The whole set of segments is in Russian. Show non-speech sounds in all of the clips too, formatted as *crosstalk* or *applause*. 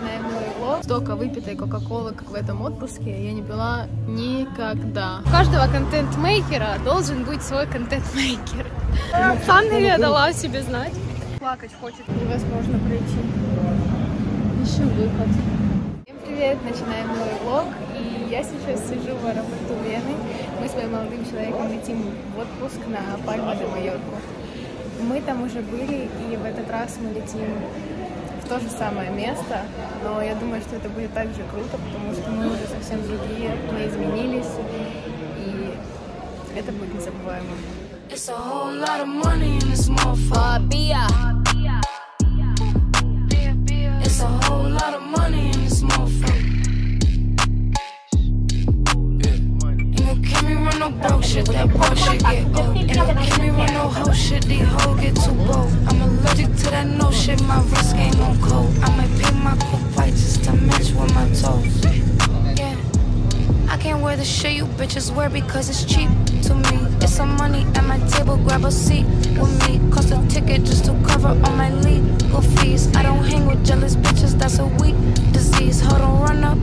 новый влог. Столько выпитой кока-колы, как в этом отпуске, я не пила никогда. У каждого контент-мейкера должен быть свой контент-мейкер. Фаннели дала себе знать. Плакать хочет. Невозможно пройти. Ищем выход. Всем привет, начинаем новый влог. И я сейчас сижу в аэропорту Вены. Мы с моим молодым человеком летим в отпуск на Пальма де Майорку. Мы там уже были, и в этот раз мы летим то же самое место, но я думаю, что это будет так же круто, потому что мы уже совсем другие, мы изменились, и это будет незабываемо. It's a whole lot of money in this motherfucker. It's a whole lot of money in this motherfucker. No broke shit, that broke shit get old. Ain't gon' keep me run no hoe shit, these hoes get too bold. I'm allergic to that no shit, my wrist game on cold. I might paint my coupe white just to match with my toes. I can't wear the shit you bitches wear because it's cheap to me. It's some money at my table, grab a seat with me. Cost a ticket just to cover all my legal fees. I don't hang with jealous bitches, that's a weak disease. Hold on, run up.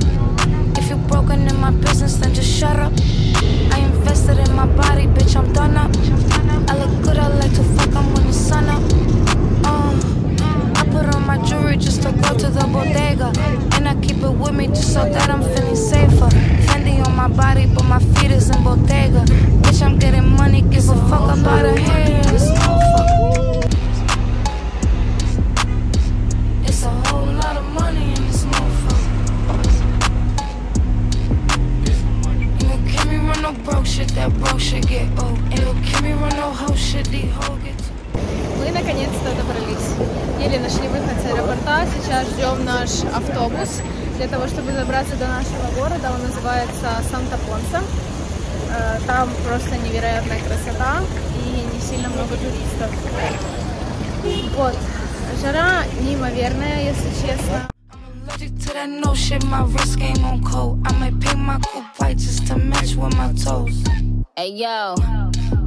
If you're broken in my business, then just shut up. I invested in my body, bitch, I'm done up. I look good, I like to fuck, I'm when the sun up. Uh, I put on my jewelry just to go to the bodega. And I keep it with me just so that I'm feeling safer Fendi on my body, but my feet is in bodega. Bitch, I'm getting money, give a fuck about a hair. This motherfucker. It's a whole lot of money in this motherfucker. Ain't gon' keep me run no broke shit, that broke shit get old. Ain't gon' keep me run no hoe shit, these hoes get too Мы наконец-то добрались. Еле нашли выход с аэропорта. Сейчас ждем наш автобус Для того, чтобы добраться до нашего города. Он называется Санта-Понса. Э, Там просто невероятная красота и не сильно много туристов. Вот. Жара неимоверная, если честно. No shit, my wrist game on cold. I might paint my coupe white just to match with my toes. Hey yo,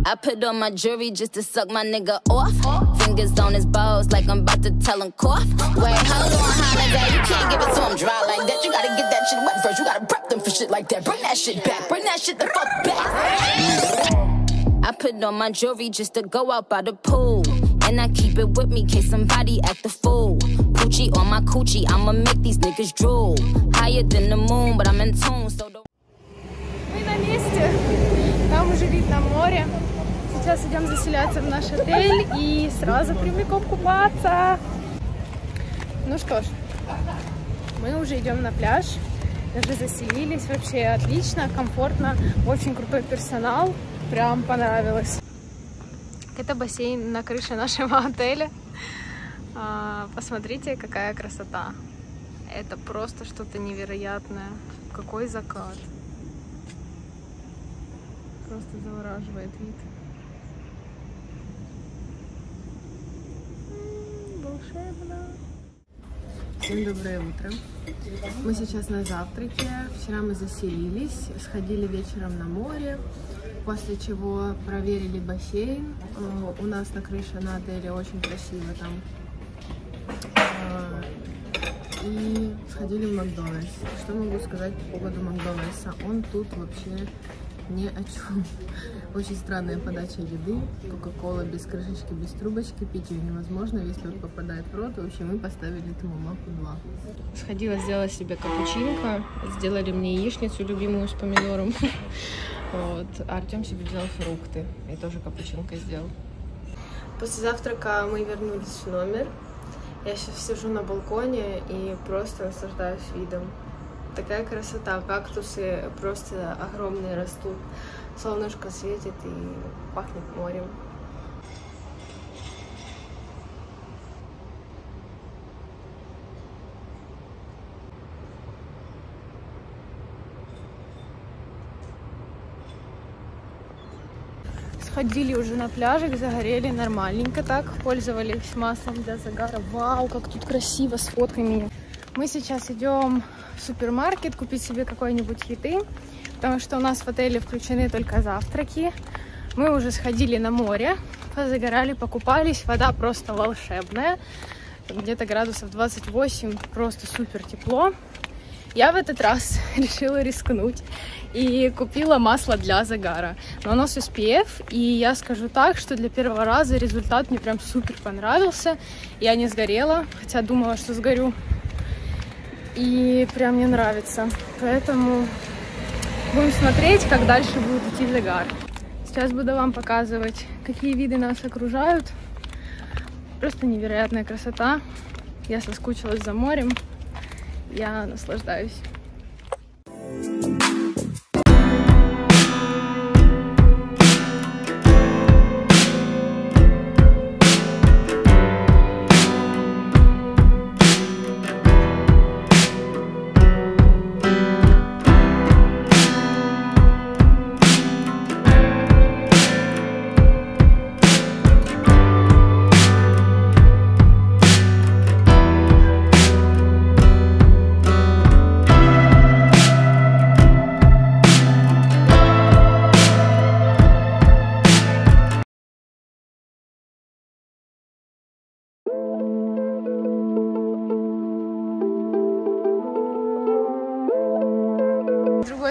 I put on my jewelry just to suck my nigga off. Fingers on his balls like I'm about to tell him cough. Wait, hold on, holiday. You can't give it to him dry like that. You gotta get that shit wet first. You gotta prep them for shit like that. Bring that shit back. Bring that shit the fuck back. I put on my jewelry just to go out by the pool. And I keep it with me, case somebody act a fool. Poochie on my coochie, I'ma make these niggas drool. Higher than the moon, but I'm in tune, so don't. We're been used. Море. Сейчас идем заселяться в наш отель и сразу прямиком купаться. Ну что ж, мы уже идем на пляж. Даже заселились. Вообще отлично, комфортно. Очень крутой персонал. Прям понравилось. Это бассейн на крыше нашего отеля. А, Посмотрите, какая красота. Это просто что-то невероятное. Какой закат. Просто завораживает вид. М, Волшебно. Всем доброе утро. Мы сейчас на завтраке. Вчера мы заселились, сходили вечером на море, после чего проверили бассейн. Э, У нас на крыше на отеле очень красиво там. Э, И сходили в Макдональдс. Что могу сказать по поводу Макдональдса? Он тут вообще ни о чем. Очень странная подача еды. Кока-кола без крышечки, без трубочки. Пить ее невозможно. Весь лед попадает в рот. В общем, мы поставили этому маку 2. Сходила, сделала себе капучинко. Сделали мне яичницу любимую с помидором. *laughs* Вот. А Артем себе взял фрукты. И тоже капучинко сделал. После завтрака мы вернулись в номер. Я сейчас сижу на балконе и просто наслаждаюсь видом. Такая красота, кактусы просто огромные растут, солнышко светит и пахнет морем. Сходили уже на пляжик, загорели нормальненько так, пользовались маслом для загара. Вау, как тут красиво, сфоткай меня. Мы сейчас идем в супермаркет купить себе какой-нибудь еды, потому что у нас в отеле включены только завтраки. Мы уже сходили на море, позагорали, покупались, вода просто волшебная. где-то градусов 28, просто супер тепло. Я в этот раз *laughs* решила рискнуть и купила масло для загара. Но оно с SPF, и я скажу так, что для первого раза результат мне прям супер понравился. Я не сгорела, хотя думала, что сгорю. И прям мне нравится. Поэтому будем смотреть, как дальше будет идти загар. Сейчас буду вам показывать, какие виды нас окружают. Просто невероятная красота. Я соскучилась за морем. Я наслаждаюсь.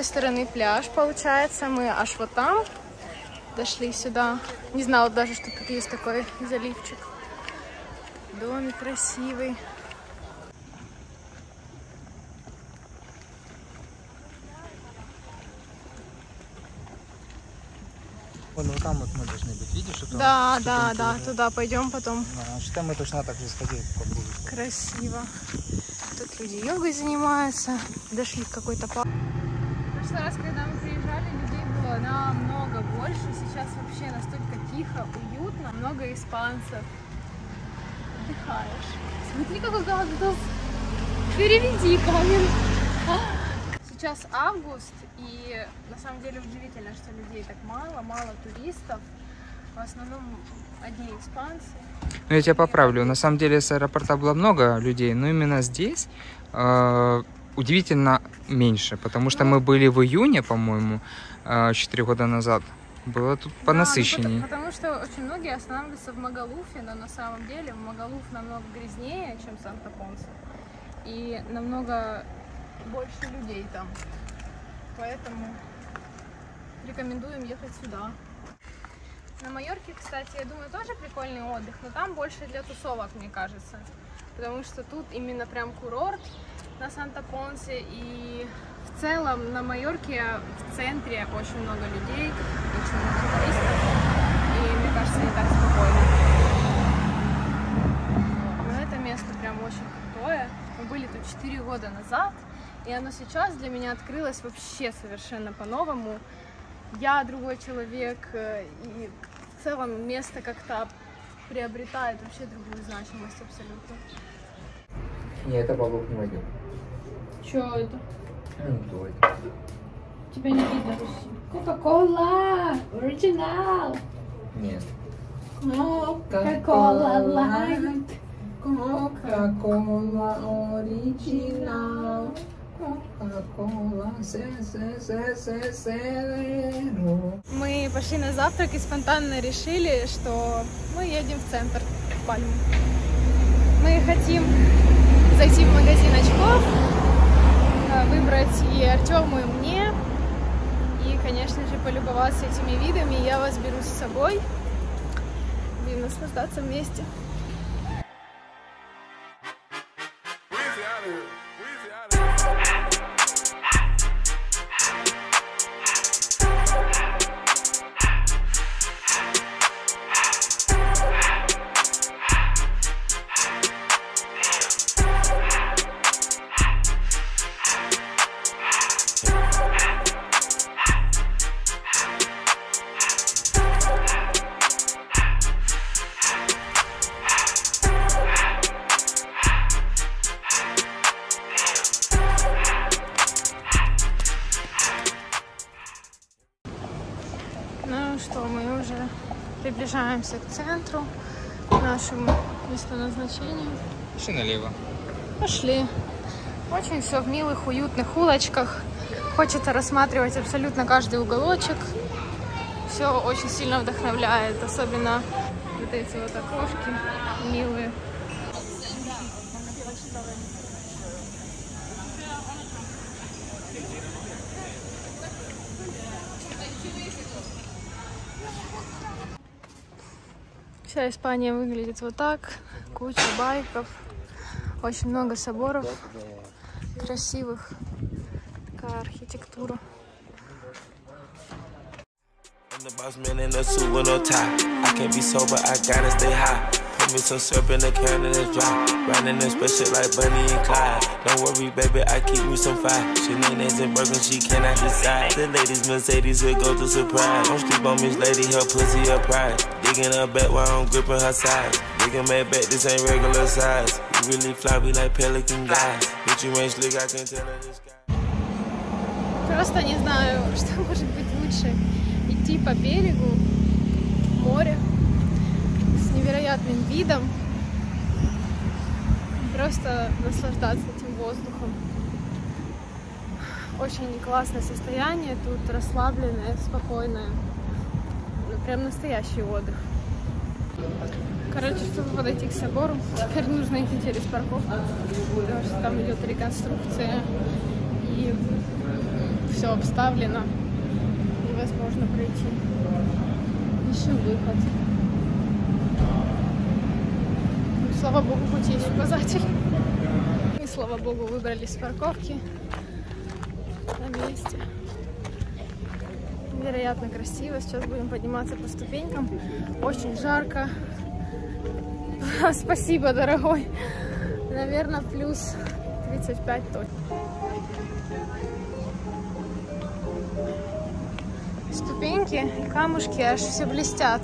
Стороны пляж получается. Мы аж вот там дошли сюда. Не знала даже, что тут есть такой заливчик. Домик красивый. Вон вот там вот мы должны быть, видишь? там Да, что да, да, тоже? туда пойдем потом. А, что мы точно так же сходили кругу. Красиво. Тут люди йогой занимаются. Дошли к какой-то парк. Прошлый раз, когда мы приезжали, людей было намного больше. Сейчас вообще настолько тихо, уютно. Много испанцев. Отдыхаешь. Смотри, какой кактус. Переведи камень. Сейчас август, и на самом деле удивительно, что людей так мало, мало туристов. В основном одни испанцы. Ну, я тебя поправлю. На самом деле с аэропорта было много людей, но именно здесь э, удивительно меньше, потому что мы были в июне, по-моему, э, 4 года назад. Было тут Да, ну, понасыщеннее. потому, потому что очень многие останавливаются в Магалуфе, но на самом деле Магалуф намного грязнее, чем Санта-Понсе. И намного больше людей там. Поэтому рекомендуем ехать сюда. На Майорке, кстати, я думаю, тоже прикольный отдых, но там больше для тусовок, мне кажется. Потому что тут именно прям курорт на Санта-Понсе. И в целом на Майорке в центре очень много людей, очень много туристов. И мне кажется, не так спокойно. Но это место прям очень крутое. Мы были тут 4 года назад, и оно сейчас для меня открылось вообще совершенно по-новому. Я другой человек, э, и в целом место как-то приобретает вообще другую значимость абсолютно. Не, это бабок не войдет. Чё это? Ну, Тебя не видно. Кока-кола! Оригинал! Нет. Кока-кола лайт! Coca-Cola original. Coca-Cola Zero. Мы пошли на завтрак и спонтанно решили, что мы едем в центр, в Пальму. Мы хотим зайти в магазин очков, э, выбрать и Артему, и мне, и, конечно же, полюбоваться этими видами. Я вас беру с собой. Будем наслаждаться вместе. Приближаемся к центру, к нашему месту назначения. Пошли налево. Пошли. Очень все в милых, уютных улочках. Хочется рассматривать абсолютно каждый уголочек. Все очень сильно вдохновляет, особенно вот эти вот окошки милые. Вся Испания выглядит вот так. Куча байков. Очень много соборов красивых. Такая архитектура. The boss man in a suit with no tie. I can't be sober, I gotta stay high. Put me some syrup in the can and it's dry. Riding in special like Bunny and Clyde. Don't worry, baby, I keep me some fire. She names and Birkin, she cannot decide. The ladies Mercedes will go to surprise. Don't sleep on Miss Lady, her pussy her pride. Digging her back while I'm gripping her side. Digging my back, this ain't regular size. You really fly, we like pelican guys. Bitch, you ain't slick, I can tell her this guy. Просто не знаю, *laughs* что может быть лучше. Идти по берегу моря с Невероятным видом. Просто наслаждаться этим воздухом. Очень классное состояние тут, расслабленное, спокойное. Ну, прям настоящий отдых. Короче, чтобы подойти к собору, теперь нужно идти через парковку, потому что там идет реконструкция и все обставлено. Невозможно пройти. Ищем выход. Ну, Слава богу, хоть есть указатель. И слава богу, выбрались с парковки на месте. Невероятно красиво. Сейчас будем подниматься по ступенькам. Очень жарко. *laughs* Спасибо, дорогой. Наверное, плюс 35 точно. Ступеньки и камушки аж все блестят.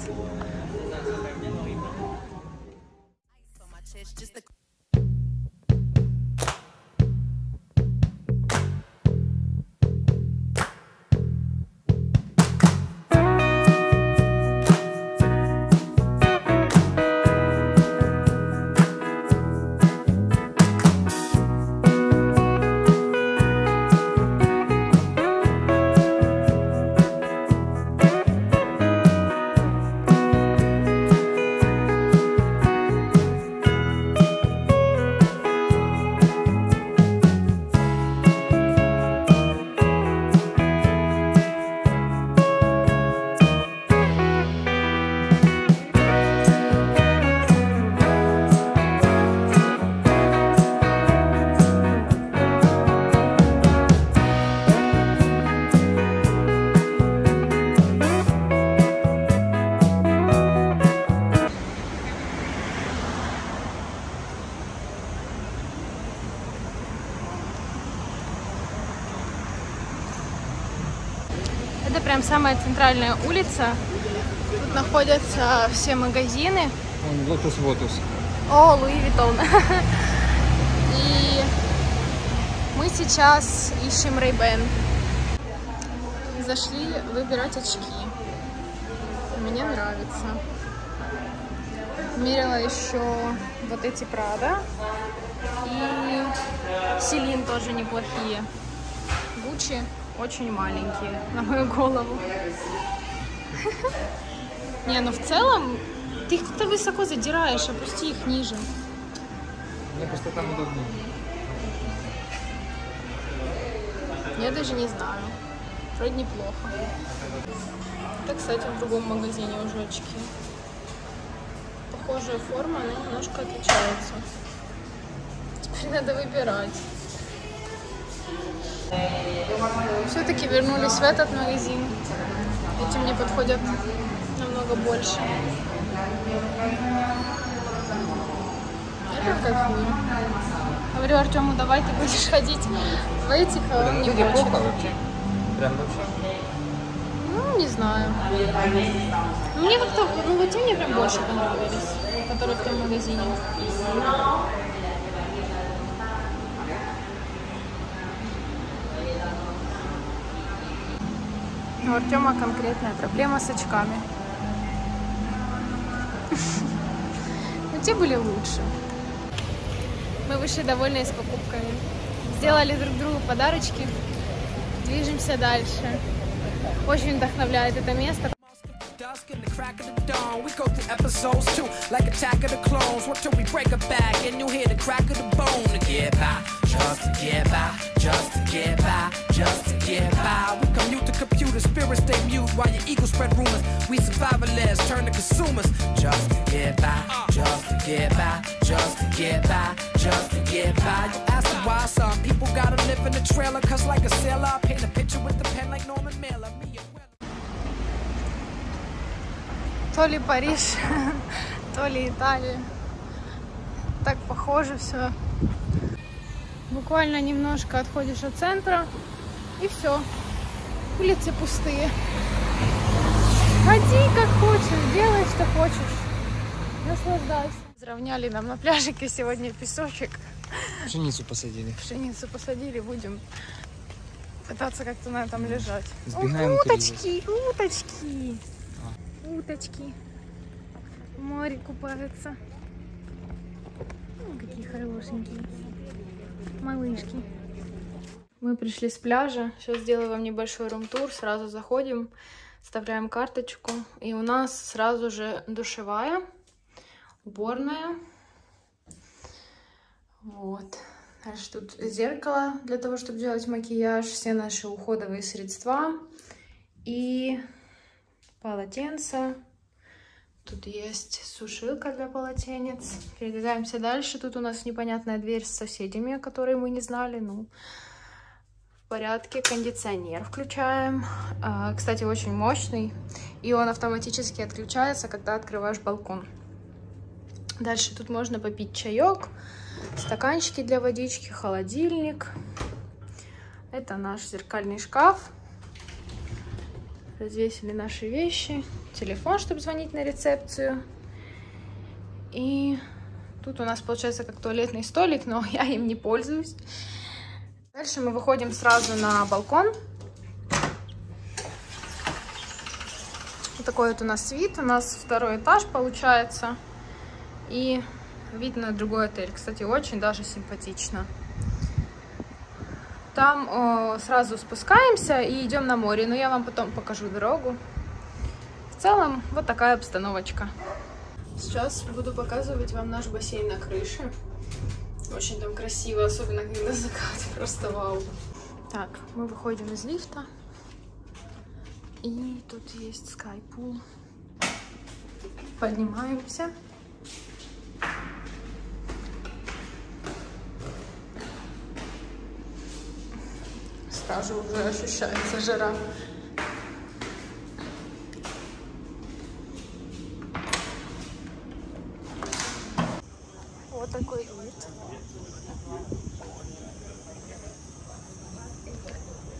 Самая центральная улица. Тут находятся все магазины. Лотус Вотус. О, Louis Vuitton. *laughs* И мы сейчас ищем Ray-Ban. Зашли выбирать очки. Мне нравится. Мерила еще вот эти Прада. И Céline тоже неплохие. Гуччи очень маленькие на мою голову. Не, ну в целом ты их как-то высоко задираешь, опусти их ниже. Мне просто там удобнее. Я даже не знаю. Вроде неплохо. Это, кстати, в другом магазине уже очки. Похожая форма, но немножко отличается. Теперь надо выбирать. Все-таки вернулись в этот магазин. Эти мне подходят намного больше. Кайфую. Говорю Артему, давай ты будешь *laughs* ходить в этих, а он не хочет. плохо вообще. Прям вообще. Ну, не знаю. Мне как-то, ну вот те мне прям больше понравились, которые в том магазине. У Артема конкретная проблема с очками. Но те были лучше. Мы вышли довольные с покупками. Сделали друг другу подарочки. Движемся дальше. Очень вдохновляет это место. dusk and the crack of the dawn. We go through episodes too, like Attack of the Clones. What till we break a back and you hear the crack of the bone to get by, just to get by, just to get by, just to get by. We commute to computer, spirits stay mute while your ego spread rumors. We survivalists turn to consumers, just to get by, just to get by, just to get by, just to get by. You ask me why some people gotta live in the trailer, cause like a sailor, I paint a picture with the pen like Norman Mailer. Me and Weather- То ли Париж, *laughs* то ли Италия. Так похоже все. Буквально немножко отходишь от центра, и все. Улицы пустые. Ходи как хочешь, делай, что хочешь. Наслаждайся. Сравняли нам на пляжике сегодня песочек. Пшеницу посадили. Пшеницу посадили, будем пытаться как-то на этом лежать. Сбегаем О, уточки, уточки. Уточки. В море купаются. М, Какие хорошенькие. Малышки. Мы пришли с пляжа. Сейчас сделаю вам небольшой рум-тур. Сразу заходим, вставляем карточку. И у нас сразу же душевая, уборная. Вот. Дальше тут зеркало для того, чтобы делать макияж, все наши уходовые средства и полотенца. Тут есть сушилка для полотенец. Передвигаемся дальше. Тут у нас непонятная дверь с соседями, о которой мы не знали. Ну, в порядке. Кондиционер включаем. А, Кстати, очень мощный. И он автоматически отключается, когда открываешь балкон. Дальше тут можно попить чаек, стаканчики для водички, холодильник. Это наш зеркальный шкаф. Развесили наши вещи. Телефон, чтобы звонить на рецепцию. И тут у нас получается как туалетный столик, но *laughs* я им не пользуюсь. Дальше мы выходим сразу на балкон. Вот такой вот у нас вид. У нас второй этаж получается. И вид на другой отель. Кстати, очень даже симпатично. Там э, сразу спускаемся и идем на море. Но я вам потом покажу дорогу. В целом, вот такая обстановочка. Сейчас буду показывать вам наш бассейн на крыше. Очень там красиво, особенно когда закат. *laughs* Просто вау. Так, мы выходим из лифта. И тут есть скайпул. Поднимаемся. Сразу уже ощущается жара. Вот такой вид.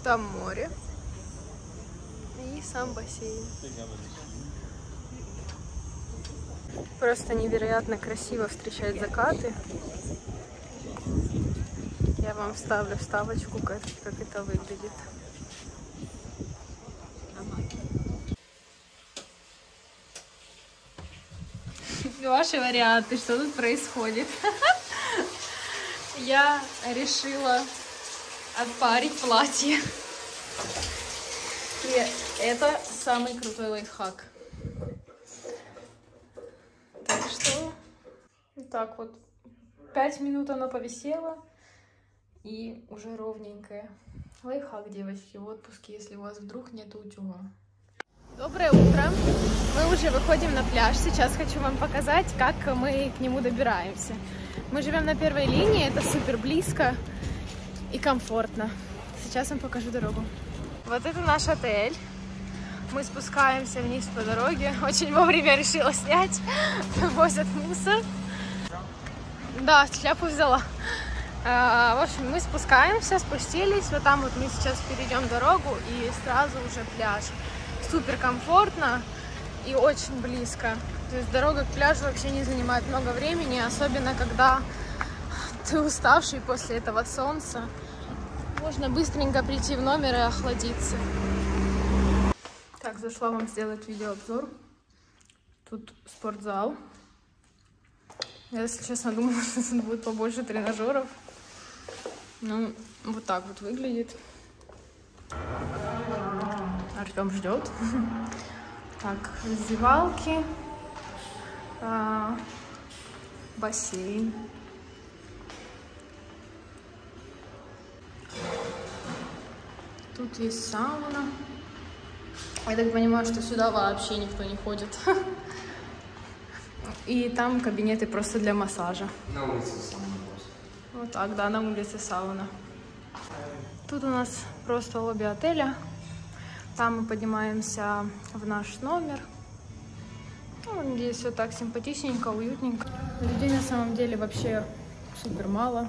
Там море. И бассейн. Просто невероятно красиво встречать закаты. Я вам вставлю вставочку, как, как это выглядит. Ваши варианты, что тут происходит? Я решила отпарить платье. И это самый крутой лайфхак. Так что вот так вот. Пять минут оно повисело. И уже ровненькое. Лайфхак, девочки, в отпуске, если у вас вдруг нет утюга. Доброе утро. Мы уже выходим на пляж. Сейчас хочу вам показать, как мы к нему добираемся. Мы живем на первой линии, это супер близко и комфортно. Сейчас вам покажу дорогу. Вот это наш отель. Мы спускаемся вниз по дороге. *laughs* Очень вовремя решила снять. *laughs* Возят мусор. Да, шляпу взяла. А, В общем, мы спускаемся, спустились. Вот там вот мы сейчас перейдем дорогу и сразу уже пляж. Супер комфортно и очень близко. То есть дорога к пляжу вообще не занимает много времени, особенно когда *laughs* ты уставший после этого солнца. Можно быстренько прийти в номер и охладиться. Так, зашла вам сделать видеообзор. Тут спортзал. Я, если честно, думала, *laughs* что тут будет побольше тренажеров. Ну, вот так вот выглядит. Артем ждет. *laughs* Так, раздевалки. а, бассейн. Тут есть сауна. Я так понимаю, что сюда вообще никто не ходит. *laughs* И там кабинеты просто для массажа. На улице просто. Вот так, да, на улице сауна. Тут у нас просто лобби отеля. Там мы поднимаемся в наш номер. Ну, здесь все так симпатичненько, уютненько. Людей на самом деле вообще супер мало.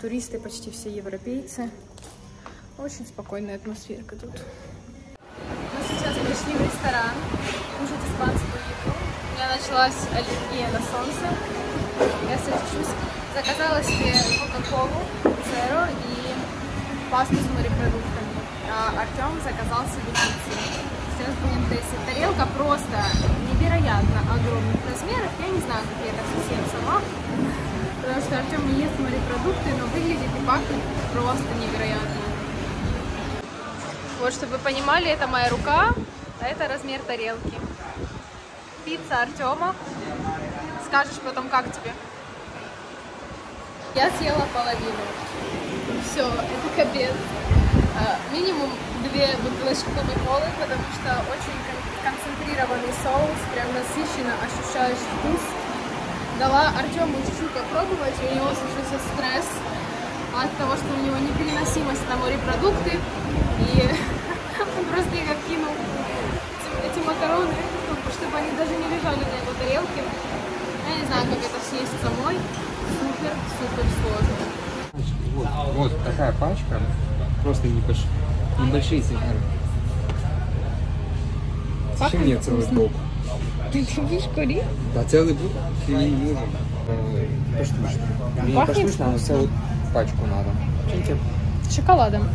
Туристы почти все европейцы. Очень спокойная атмосферка тут. Пришли в ресторан кушать испанскую еду. У меня началась аллергия на солнце. Я сочусь. Заказала себе кока-колу, зеро и пасту с морепродуктами. А Артем заказал себе пиццу. Сейчас будем тестить. Тарелка просто невероятно огромных размеров. Я не знаю, как я это все съем сама. Потому что Артем не ест морепродукты, но выглядит и пахнет просто невероятно. Вот, чтобы вы понимали, это моя рука, это размер тарелки. Пицца Артема. Скажешь потом, как тебе? Я съела половину. Все, это капец. А, Минимум две бутылочки кока-колы, потому что очень кон- концентрированный соус, прям насыщенно ощущаешь вкус. Дала Артему чуть-чуть попробовать, у него случился стресс от того, что у него непереносимость на морепродукты, и *laughs* он просто их откинул, макароны, ну, чтобы они даже не лежали на его тарелке. Я не знаю, как это съесть самой. Супер-супер сложно. Вот, вот такая пачка, просто небольш... небольшие сигары. Зачем мне целый блок? Ты любишь курить? Да целый блок ты не нужен. Э, Поштучно. Не поштучно, а целую пачку надо. Шоколадом.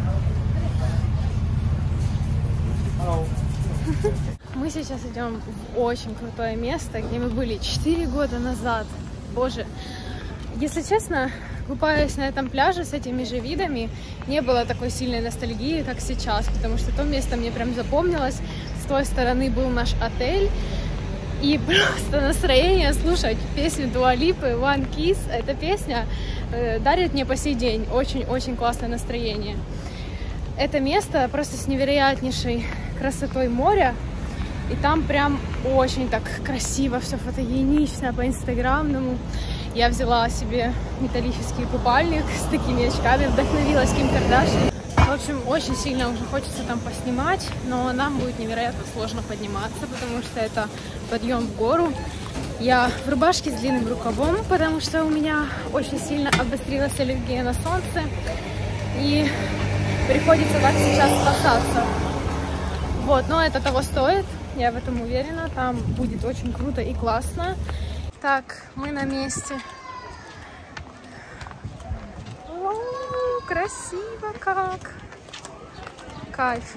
*laughs* Мы сейчас идем в очень крутое место, где мы были 4 года назад. Боже, если честно, купаясь на этом пляже с этими же видами, не было такой сильной ностальгии, как сейчас, потому что то место мне прям запомнилось. С той стороны был наш отель, и *laughs* просто настроение слушать песню Дуалипы One Kiss. Эта песня э, дарит мне по сей день очень-очень классное настроение. Это место просто с невероятнейшей красотой моря. И там прям очень так красиво, все фотогенично, по-инстаграмному. Я взяла себе металлический купальник с такими очками, вдохновилась Ким Кардашьян. В общем, очень сильно уже хочется там поснимать, но нам будет невероятно сложно подниматься, потому что это подъем в гору. Я в рубашке с длинным рукавом, потому что у меня очень сильно обострилась аллергия на солнце. И приходится так сейчас спасаться. Вот, но это того стоит, я в этом уверена. Там будет очень круто и классно. Так, мы на месте. О, красиво как. Кайф.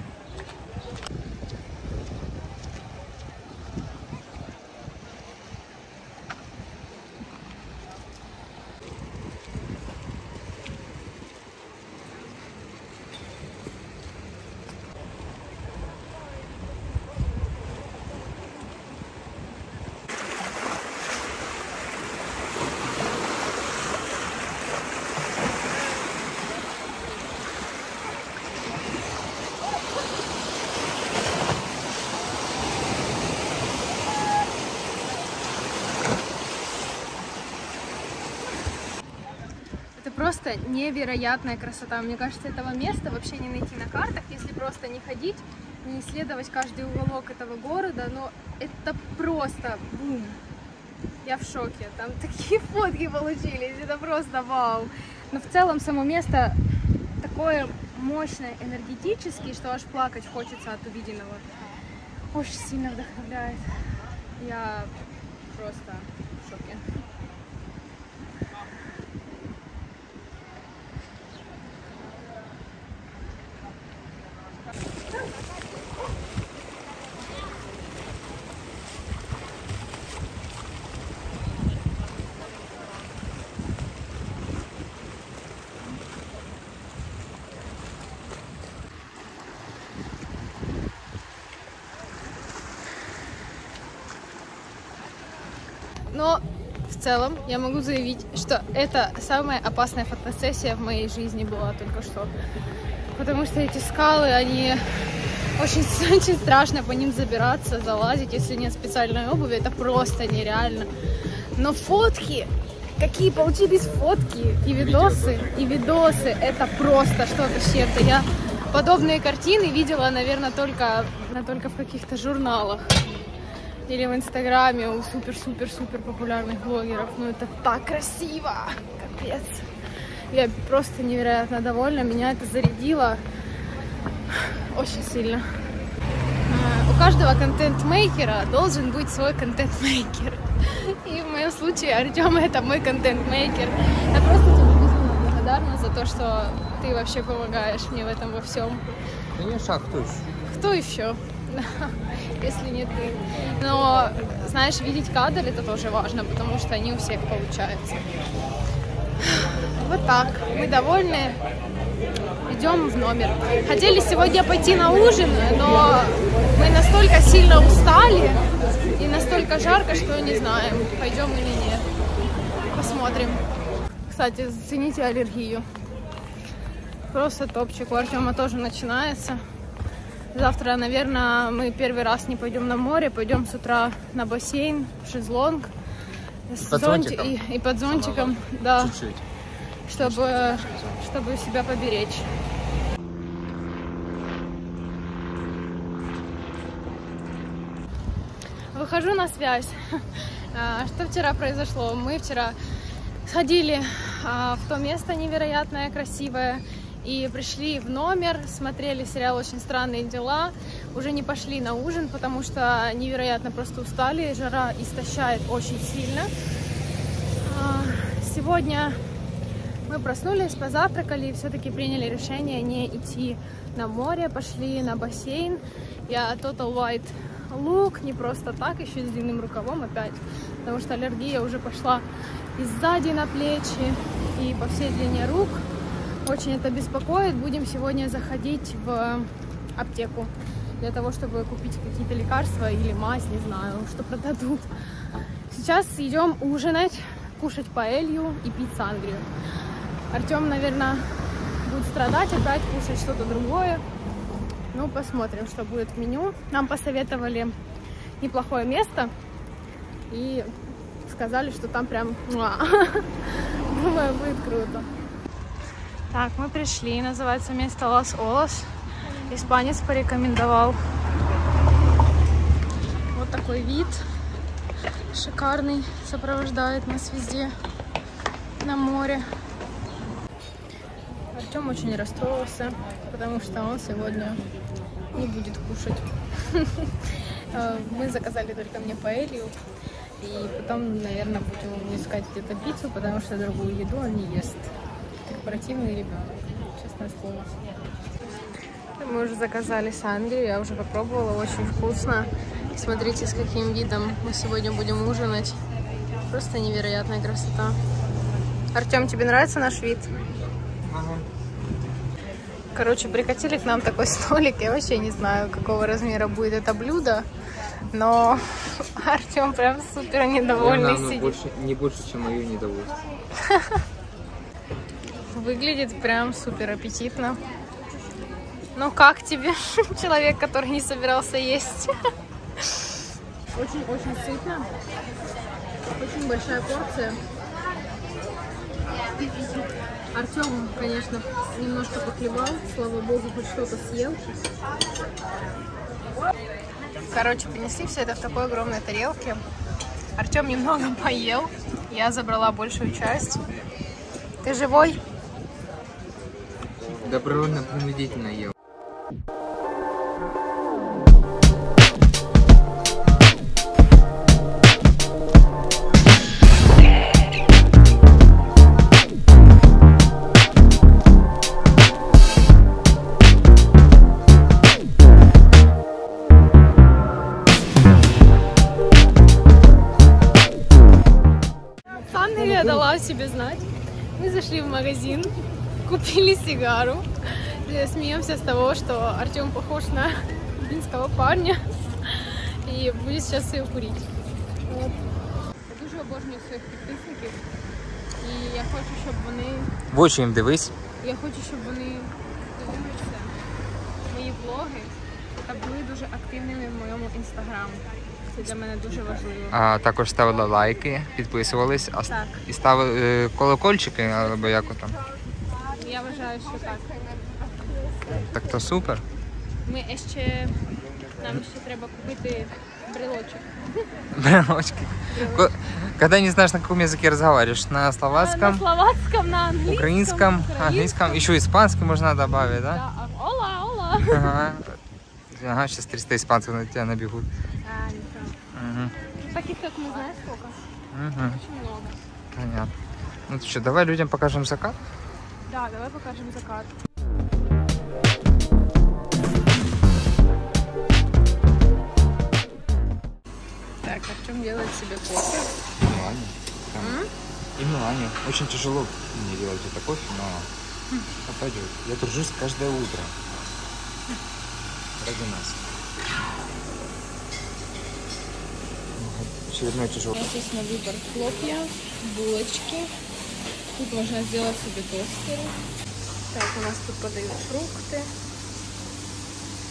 Это просто невероятная красота. Мне кажется, этого места вообще не найти на картах, если просто не ходить, не исследовать каждый уголок этого города. Но это просто бум. Я в шоке. Там *laughs* такие фотки получились. Это просто вау. Но в целом само место такое мощное энергетически, что аж плакать хочется от увиденного. Очень сильно вдохновляет. Я просто в шоке. Но в в целом я могу заявить, что это самая опасная фотосессия в моей жизни была только что. Потому что эти скалы, они очень, *laughs* очень страшно по ним забираться, залазить, если нет специальной обуви, это просто нереально. Но фотки, какие получились фотки и видосы, и видосы, это просто что-то с чем-то. Я подобные картины видела, наверное, только, только в каких-то журналах или в инстаграме у супер-супер-супер популярных блогеров. Ну это так красиво, капец. Я просто невероятно довольна, меня это зарядило очень сильно. А, У каждого контент-мейкера должен быть свой контент-мейкер. И в моем случае Артем это мой контент-мейкер. Я просто тебе безумно благодарна за то, что ты вообще помогаешь мне в этом во всем. Конечно, а кто еще? Кто еще? *laughs* Если не ты. Но, знаешь, видеть кадр это тоже важно, потому что они у всех получаются. Вот так. Мы довольны. Идем в номер. Хотели сегодня пойти на ужин, но мы настолько сильно устали и настолько жарко, что не знаем, пойдем или нет. Посмотрим. Кстати, зацените аллергию. Просто топчик. У Артема тоже начинается. Завтра, наверное, мы первый раз не пойдем на море, пойдем с утра на бассейн, в шезлонг. С Под зонти- зонтиком? И, и под зонтиком, да, Чуть-чуть. чтобы, чтобы себя поберечь. Выхожу на связь. А, Что вчера произошло? Мы вчера сходили а, в то место невероятное, красивое, и пришли в номер, смотрели сериал «Очень странные дела», уже не пошли на ужин, потому что невероятно просто устали, жара истощает очень сильно. А, Сегодня мы проснулись, позавтракали и все-таки приняли решение не идти на море, пошли на бассейн. Я Total White лук, не просто так, еще с длинным рукавом опять, потому что аллергия уже пошла и сзади на плечи, и по всей длине рук. Очень это беспокоит. Будем сегодня заходить в аптеку для того, чтобы купить какие-то лекарства или мазь, не знаю, что продадут. Сейчас идем ужинать, кушать паэлью и пить сангрию. Артем, наверное, будет страдать опять, кушать что-то другое. Ну, посмотрим, что будет в меню. Нам посоветовали неплохое место и сказали, что там прям... *laughs* Думаю, будет круто. Так, мы пришли. Называется место Лас Олас. Испанец порекомендовал. Вот такой вид. Шикарный. Сопровождает нас везде на море. Артем очень расстроился, потому что он сегодня не будет кушать. *laughs* Мы заказали только мне паэлью. И потом, наверное, будем искать где-то пиццу, потому что другую еду он не ест. Корпоративный ребенок, честное слово. Мы уже заказали сангрию, я уже попробовала, очень вкусно. Смотрите, с каким видом мы сегодня будем ужинать. Просто невероятная красота. Артем, тебе нравится наш вид? Короче, прикатили к нам такой *laughs* столик. Я вообще не знаю, какого размера будет это блюдо. Но *laughs* Артем прям супер недовольный сидит. больше, не больше, чем мое недовольство. *laughs* Выглядит прям супер аппетитно. Ну как тебе, *laughs* человек, который не собирался есть? Очень-очень сытно. Очень большая порция. Артем, конечно, немножко поклевал. Слава богу, хоть что-то съел. Короче, принесли все это в такой огромной тарелке. Артем немного *laughs* поел. Я забрала большую часть. Ты живой? Добровольно-принудительно ел. Сангрия дала себе знать. Мы зашли в магазин, купили сигару. Э, Смеемся с того, что Артем похож на финского парня. И будет сейчас ее курить. Вот. Дуже обожнюю своїх підписників. І я хочу, щоб вони. В очі їм дивись. Я хочу, щоб вони дивилися мої влоги та були дуже активними в моєму інстаграм. Це для мене дуже важливо. А також ставили лайки, підписувались, а Так. і ставили е, колокольчики, або як там. Що так. Так то супер. Ми ще нам ще треба купити брелочок. Брелочки. Ко- Когда не знаешь, на каком языке разговариваешь, на На словацком, словацком, на англійському, украинском, українському. английском, еще испанский можно добавить, да? Да, а- Ола, ола. Ага. Ага, сейчас 300 испанцев на тебя набегут. А, ничего. Мгм. Таких, как мы, знаешь, сколько? Мгм. Очень много. Понятно. Ну ты что, давай людям покажем закат? Да, давай покажем закат. Так, Артем делает себе кофе. И Милане. Очень тяжело мне делать это кофе, но пойдет. Я тружусь каждое утро. Ради нас. Очередной тяжелый. У нас есть на выбор хлопья, булочки. Тут можно сделать себе тостеры. Так, у нас тут подают фрукты.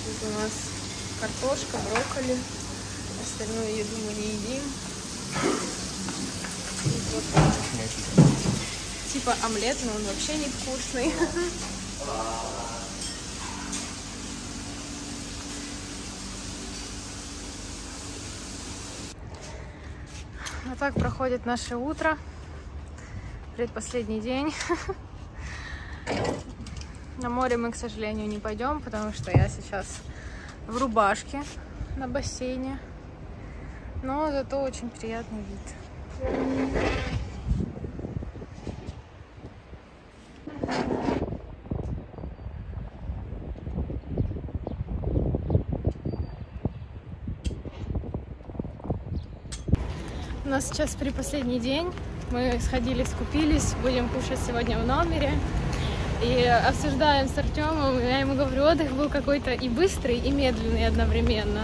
Тут у нас картошка, брокколи. Остальную еду мы не едим. Тут вот типа омлет, но он вообще не вкусный. *laughs* Вот так проходит наше утро. Предпоследний день. *laughs* На море мы, к сожалению, не пойдем, потому что я сейчас в рубашке на бассейне. Но зато очень приятный вид. У нас сейчас предпоследний день. Мы сходили, скупились, будем кушать сегодня в номере. И обсуждаем с Артемом, я ему говорю, отдых был какой-то и быстрый, и медленный одновременно.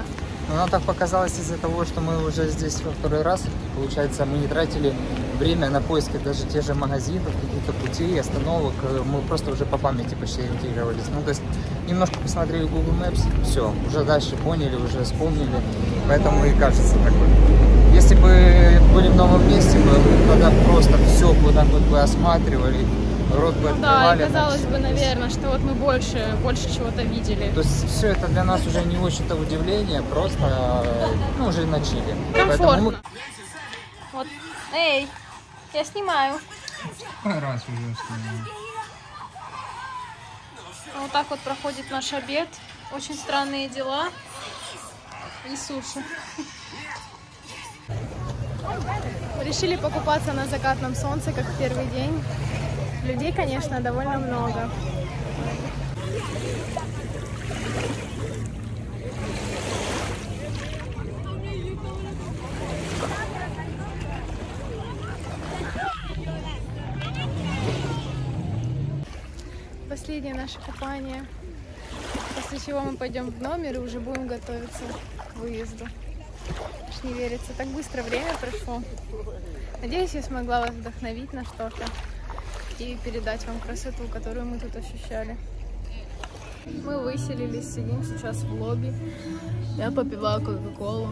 Ну, нам так показалось из-за того, что мы уже здесь во второй раз. Получается, мы не тратили время на поиски даже тех же магазинов, каких-то путей, остановок. Мы просто уже по памяти почти ориентировались. Ну, то есть немножко посмотрели Google Maps, все, уже дальше поняли, уже вспомнили. Поэтому и кажется такой. Если бы были в новом месте, мы бы тогда просто все вот бы осматривали, рот бы Ну да, и казалось бы, наверное, что вот мы больше, больше чего-то видели. То есть все это для нас уже не очень-то удивление, просто э, ну, уже на чили. Комфортно. Вот, эй, я снимаю. мы раз уже снимаем. Вот так вот проходит наш обед. Очень странные дела. И суши. Решили покупаться на закатном солнце, как в первый день. Людей, конечно, довольно много. Последнее наше купание. После чего мы пойдем в номер и уже будем готовиться к выезду. Аж не верится, так быстро время прошло. Надеюсь, я смогла вас вдохновить на что-то и передать вам красоту, которую мы тут ощущали. Мы выселились, сидим сейчас в лобби. Я попиваю кока-колу.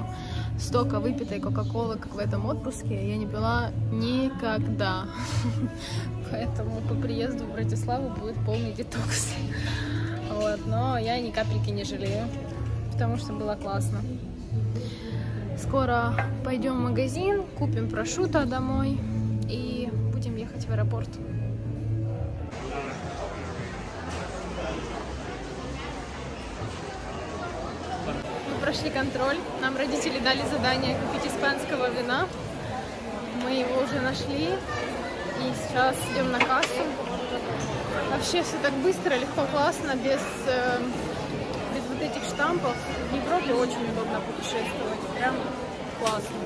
Столько выпитой кока-колы, как в этом отпуске, я не пила никогда. *laughs* Поэтому по приезду в Братиславу будет полный детокс. *laughs* Вот, но я ни капельки не жалею, потому что было классно. Скоро пойдем в магазин, купим прошута домой и будем ехать в аэропорт. Прошли контроль, нам родители дали задание купить испанского вина. Мы его уже нашли и сейчас идем на кассу. Вообще все так быстро, легко, классно, без, э, без вот этих штампов. В Европе очень удобно путешествовать, прям классно.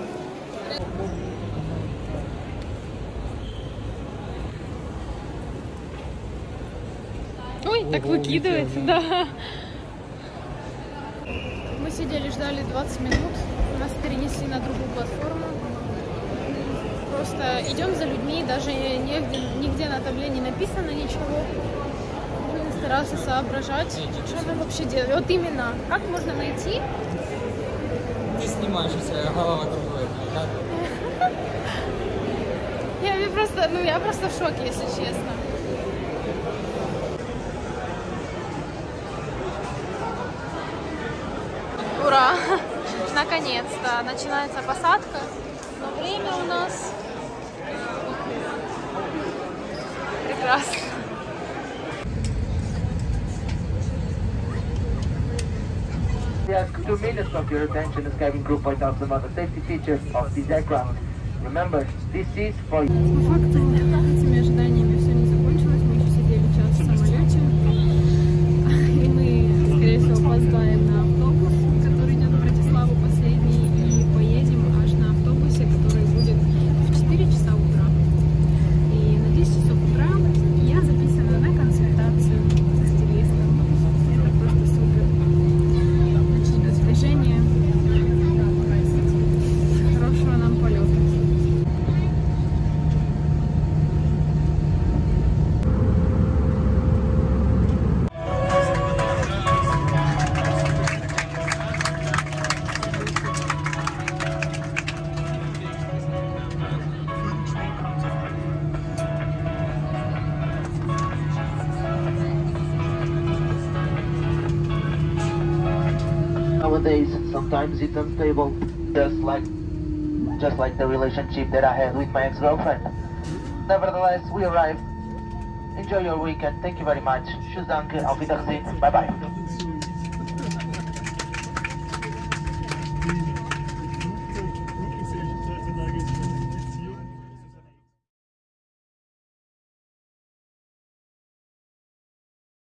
Ой, так Ого, выкидывает, улетел, да. Мы сидели, ждали 20 минут, нас перенесли на другую платформу. просто идем за людьми, даже нигде, нигде на табле не написано ничего. Старался соображать, что мы вообще делаем. Вот именно, как можно найти Ты снимаешь, у тебя голова круглая. *laughs* Я я просто, ну я просто в шоке, если честно. Ура! Наконец-то начинается посадка. Но время у нас прекрасно. Ask two minutes of your attention as cabin crew point out some other safety features of this aircraft. Remember, this is for По unstable just like just like the relationship that I had with my ex-girlfriend. Nevertheless, we arrived. Enjoy your weekend. Thank you very much. Tschüss, danke. Auf Wiedersehen. Bye bye.